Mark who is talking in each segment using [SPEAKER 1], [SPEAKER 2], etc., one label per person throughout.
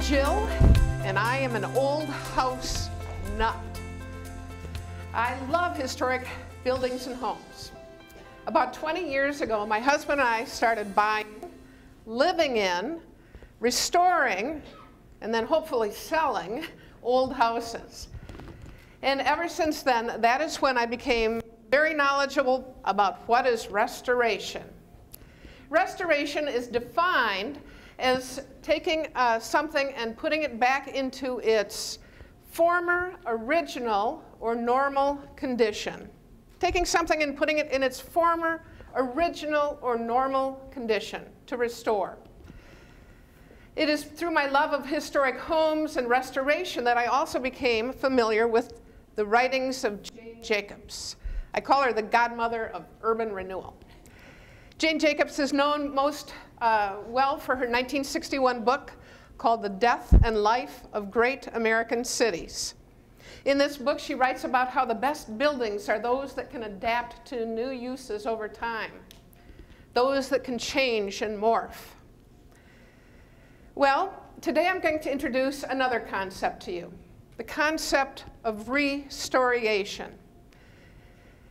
[SPEAKER 1] Jill, and I am an old house nut. I love historic buildings and homes. About 20 years ago, my husband and I started buying, living in, restoring, and then hopefully selling old houses. And ever since then, that is when I became very knowledgeable about what is restoration. Restoration is defined as taking uh, something and putting it back into its former, original, or normal condition. Taking something and putting it in its former, original, or normal condition to restore. It is through my love of historic homes and restoration that I also became familiar with the writings of Jane Jacobs. I call her the godmother of urban renewal. Jane Jacobs is known most uh, well for her 1961 book called The Death and Life of Great American Cities. In this book, she writes about how the best buildings are those that can adapt to new uses over time, those that can change and morph. Well, today I'm going to introduce another concept to you, the concept of re-story-ation.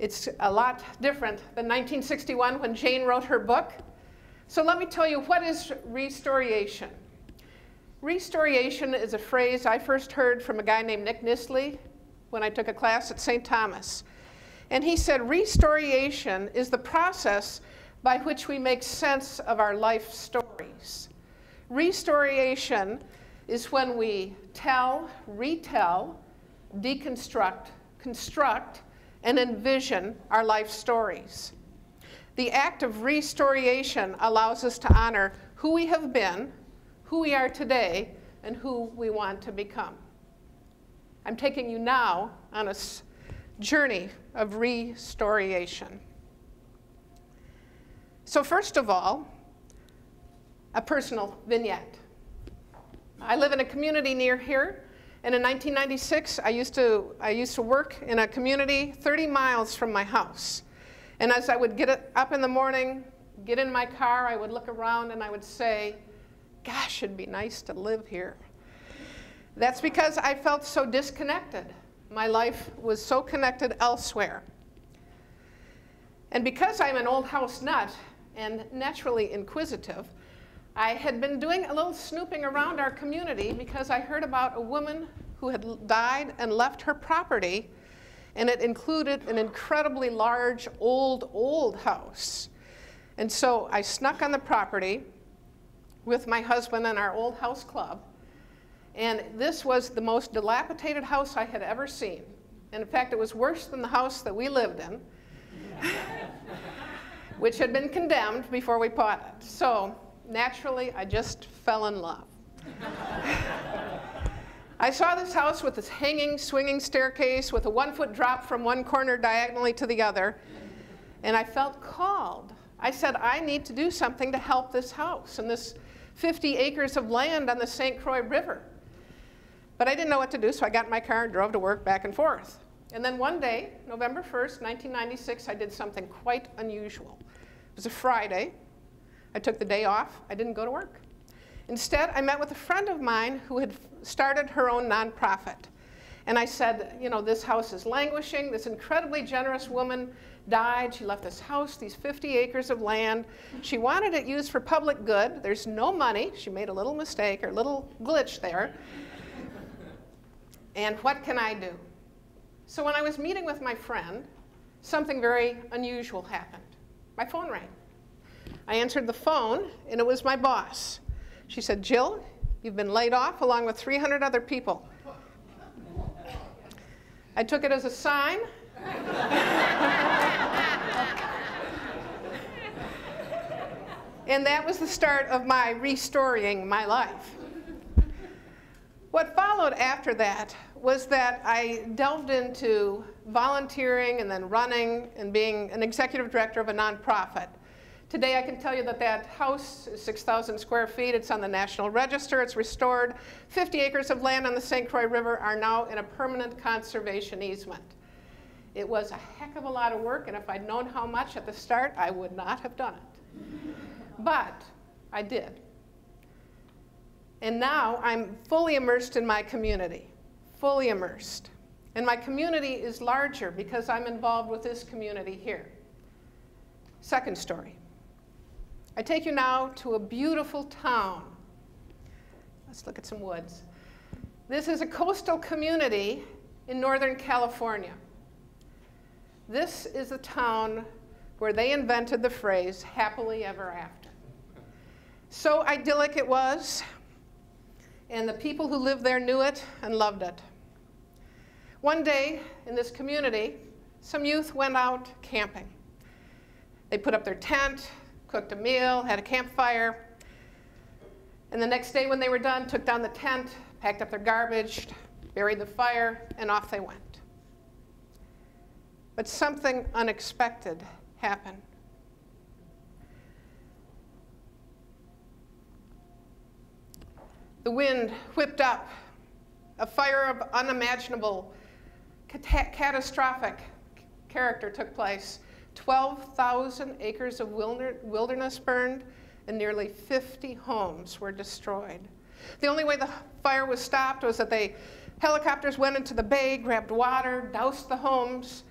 [SPEAKER 1] It's a lot different than 1961 when Jane wrote her book. So let me tell you, what is re-story-ation? Re-story-ation is a phrase I first heard from a guy named Nick Nissley when I took a class at St. Thomas. And he said, re-story-ation is the process by which we make sense of our life stories. Re-story-ation is when we tell, retell, deconstruct, construct, and envision our life stories. The act of re-story-ation allows us to honor who we have been, who we are today, and who we want to become. I'm taking you now on a journey of re-story-ation. So first of all, a personal vignette. I live in a community near here and in 1996, I used, to, I used to work in a community 30 miles from my house. And as I would get up in the morning, get in my car, I would look around and I would say, gosh, it'd be nice to live here. That's because I felt so disconnected. My life was so connected elsewhere. And because I'm an old house nut and naturally inquisitive, I had been doing a little snooping around our community because I heard about a woman who had died and left her property, and it included an incredibly large, old, old house. And so I snuck on the property with my husband and our old house club, and this was the most dilapidated house I had ever seen. And in fact, it was worse than the house that we lived in, which had been condemned before we bought it. So naturally, I just fell in love. I saw this house with this hanging, swinging staircase with a one foot drop from one corner diagonally to the other, and I felt called. I said, I need to do something to help this house and this 50 acres of land on the St. Croix River. But I didn't know what to do, so I got in my car and drove to work back and forth. And then one day, November 1st, 1996, I did something quite unusual. It was a Friday, I took the day off. I didn't go to work. Instead, I met with a friend of mine who had started her own nonprofit. And I said, you know, this house is languishing. This incredibly generous woman died. She left this house, these 50 acres of land. She wanted it used for public good. There's no money. She made a little mistake or a little glitch there. and what can I do? So when I was meeting with my friend, something very unusual happened. My phone rang. I answered the phone, and it was my boss. She said, Jill, you've been laid off along with 300 other people. I took it as a sign. and that was the start of my restoring my life. What followed after that was that I delved into volunteering and then running and being an executive director of a nonprofit. Today I can tell you that that house is 6,000 square feet. It's on the National Register. It's restored. 50 acres of land on the St. Croix River are now in a permanent conservation easement. It was a heck of a lot of work, and if I'd known how much at the start, I would not have done it. But I did. And now I'm fully immersed in my community, fully immersed. And my community is larger because I'm involved with this community here. Second story. I take you now to a beautiful town. Let's look at some woods. This is a coastal community in Northern California. This is a town where they invented the phrase happily ever after. So idyllic it was, and the people who lived there knew it and loved it. One day in this community, some youth went out camping. They put up their tent, cooked a meal, had a campfire, and the next day when they were done, took down the tent, packed up their garbage, buried the fire, and off they went. But something unexpected happened. The wind whipped up. A fire of unimaginable, cat catastrophic character took place. 12,000 acres of wilderness burned, and nearly 50 homes were destroyed. The only way the fire was stopped was that they helicopters went into the bay, grabbed water, doused the homes,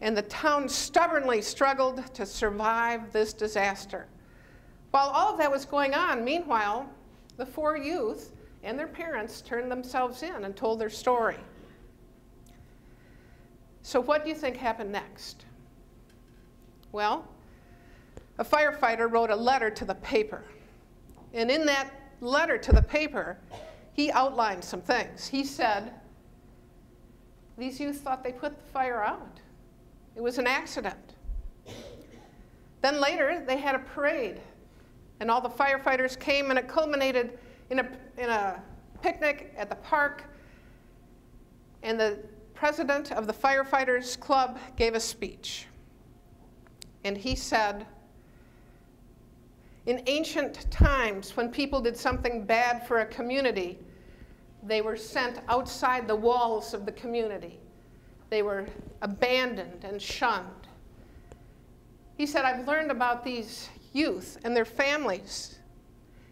[SPEAKER 1] and the town stubbornly struggled to survive this disaster. While all of that was going on, meanwhile, the four youth and their parents turned themselves in and told their story. So, what do you think happened next? Well, a firefighter wrote a letter to the paper. And in that letter to the paper, he outlined some things. He said, These youth thought they put the fire out, it was an accident. Then later, they had a parade and all the firefighters came, and it culminated in a, in a picnic at the park. And the president of the Firefighters Club gave a speech. And he said, In ancient times, when people did something bad for a community, they were sent outside the walls of the community. They were abandoned and shunned. He said, I've learned about these youth and their families.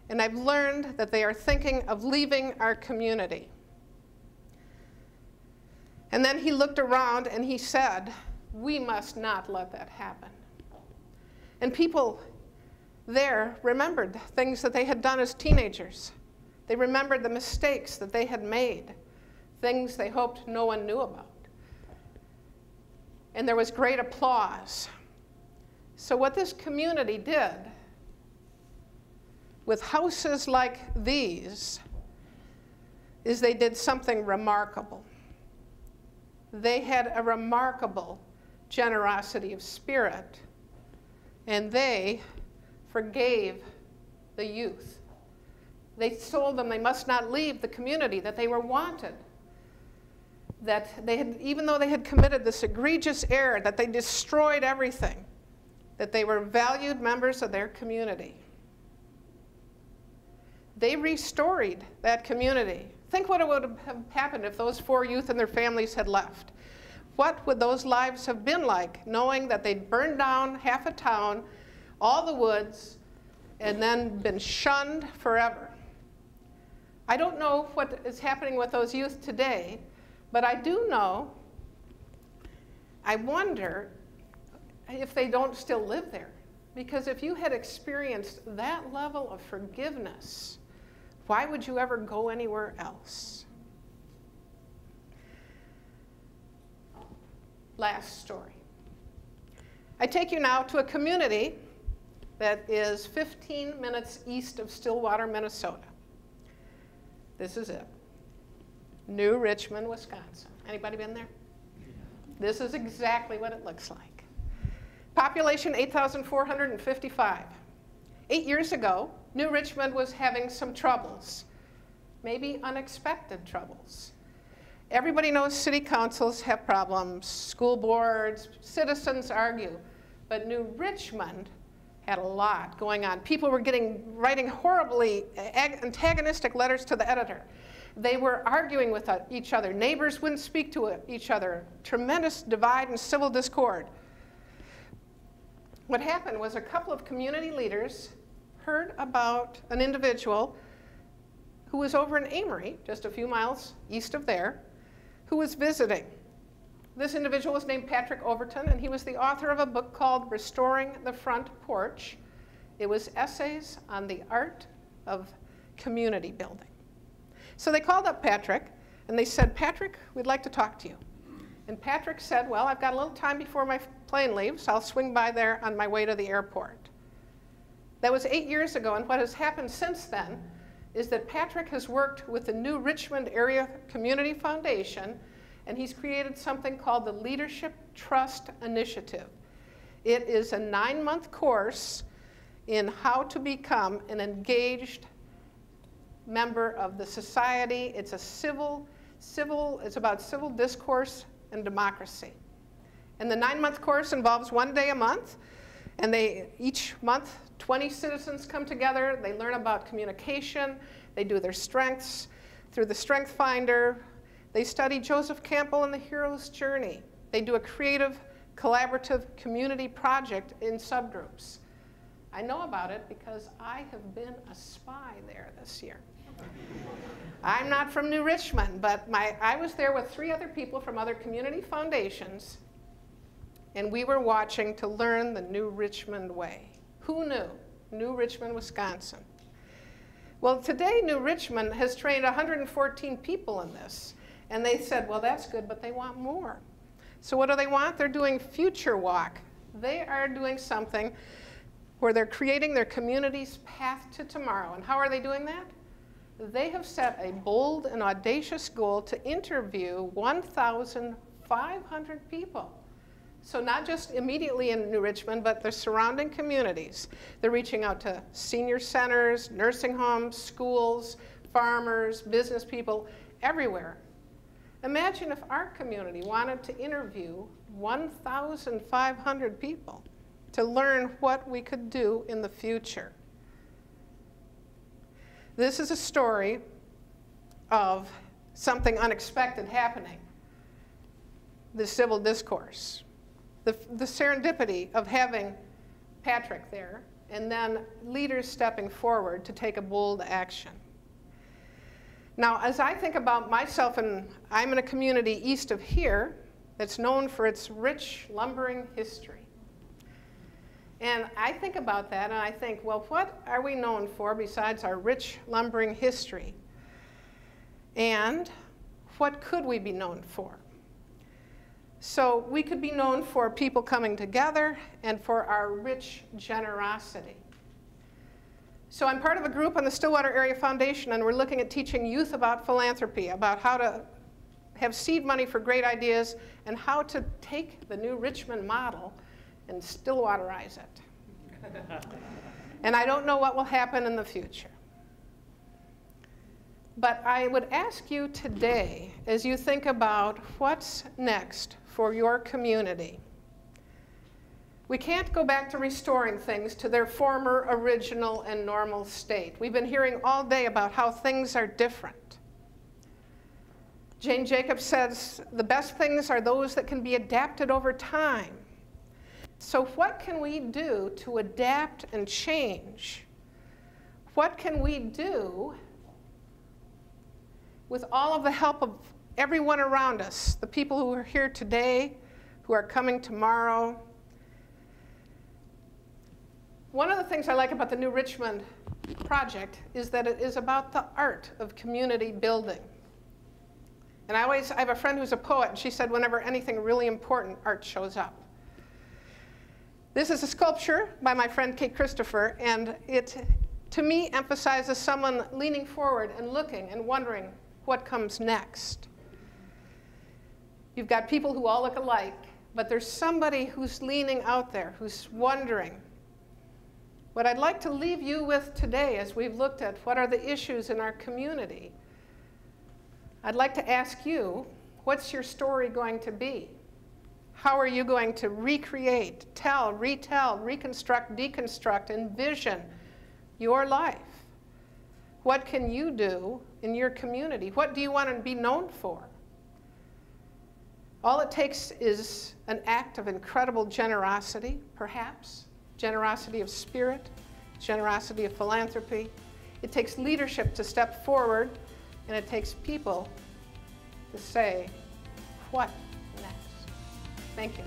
[SPEAKER 1] And I've learned that they are thinking of leaving our community. And then he looked around and he said, We must not let that happen. And people there remembered things that they had done as teenagers. They remembered the mistakes that they had made, things they hoped no one knew about. And there was great applause. So, what this community did with houses like these is they did something remarkable. They had a remarkable generosity of spirit, and they forgave the youth. They told them they must not leave the community, that they were wanted that they had, even though they had committed this egregious error, that they destroyed everything, that they were valued members of their community. They restored that community. Think what would have happened if those four youth and their families had left. What would those lives have been like, knowing that they'd burned down half a town, all the woods, and then been shunned forever? I don't know what is happening with those youth today, but I do know, I wonder if they don't still live there. Because if you had experienced that level of forgiveness, why would you ever go anywhere else? Last story. I take you now to a community that is 15 minutes east of Stillwater, Minnesota. This is it. New Richmond, Wisconsin. Anybody been there? This is exactly what it looks like. Population 8,455. Eight years ago, New Richmond was having some troubles, maybe unexpected troubles. Everybody knows city councils have problems, school boards, citizens argue, but New Richmond had a lot going on. People were getting writing horribly antagonistic letters to the editor. They were arguing with uh, each other. Neighbors wouldn't speak to uh, each other. Tremendous divide and civil discord. What happened was a couple of community leaders heard about an individual who was over in Amery, just a few miles east of there, who was visiting. This individual was named Patrick Overton, and he was the author of a book called Restoring the Front Porch. It was essays on the art of community building. So they called up Patrick, and they said, Patrick, we'd like to talk to you. And Patrick said, Well, I've got a little time before my plane leaves. I'll swing by there on my way to the airport. That was eight years ago, and what has happened since then is that Patrick has worked with the New Richmond Area Community Foundation, and he's created something called the Leadership Trust Initiative. It is a nine month course in how to become an engaged member of the society. It's a civil, civil, it's about civil discourse and democracy. And the nine month course involves one day a month, and they each month 20 citizens come together, they learn about communication, they do their strengths through the Strength Finder, they study Joseph Campbell and the hero's journey. They do a creative, collaborative community project in subgroups. I know about it because I have been a spy there this year. I'm not from New Richmond, but my, I was there with three other people from other community foundations, and we were watching to learn the New Richmond way. Who knew? New Richmond, Wisconsin. Well, today, New Richmond has trained 114 people in this. And they said, well, that's good, but they want more. So, what do they want? They're doing Future Walk. They are doing something where they're creating their community's path to tomorrow. And how are they doing that? They have set a bold and audacious goal to interview 1,500 people. So, not just immediately in New Richmond, but the surrounding communities. They're reaching out to senior centers, nursing homes, schools, farmers, business people, everywhere. Imagine if our community wanted to interview 1,500 people to learn what we could do in the future. This is a story of something unexpected happening the civil discourse the, the serendipity of having Patrick there, and then leaders stepping forward to take a bold action. Now, as I think about myself, and I'm in a community east of here that's known for its rich lumbering history. And I think about that and I think, well, what are we known for besides our rich lumbering history? And what could we be known for? So we could be known for people coming together and for our rich generosity. So I'm part of a group on the Stillwater Area Foundation, and we're looking at teaching youth about philanthropy, about how to have seed money for great ideas, and how to take the new Richmond model and Stillwaterize it. and I don't know what will happen in the future. But I would ask you today, as you think about what's next for your community. We can't go back to restoring things to their former original and normal state. We've been hearing all day about how things are different. Jane Jacobs says the best things are those that can be adapted over time. So, what can we do to adapt and change? What can we do with all of the help of everyone around us, the people who are here today, who are coming tomorrow. One of the things I like about the New Richmond project is that it is about the art of community building. And I always, I have a friend who's a poet, and she said whenever anything really important, art shows up. This is a sculpture by my friend Kate Christopher, and it, to me, emphasizes someone leaning forward and looking and wondering what comes next. You've got people who all look alike, but there's somebody who's leaning out there, who's wondering. What I'd like to leave you with today, as we've looked at what are the issues in our community, I'd like to ask you what's your story going to be? How are you going to recreate, tell, retell, reconstruct, deconstruct, envision your life? What can you do in your community? What do you want to be known for? All it takes is an act of incredible generosity, perhaps, generosity of spirit, generosity of philanthropy, It takes leadership to step forward, and it takes people to say, what next? Thank you.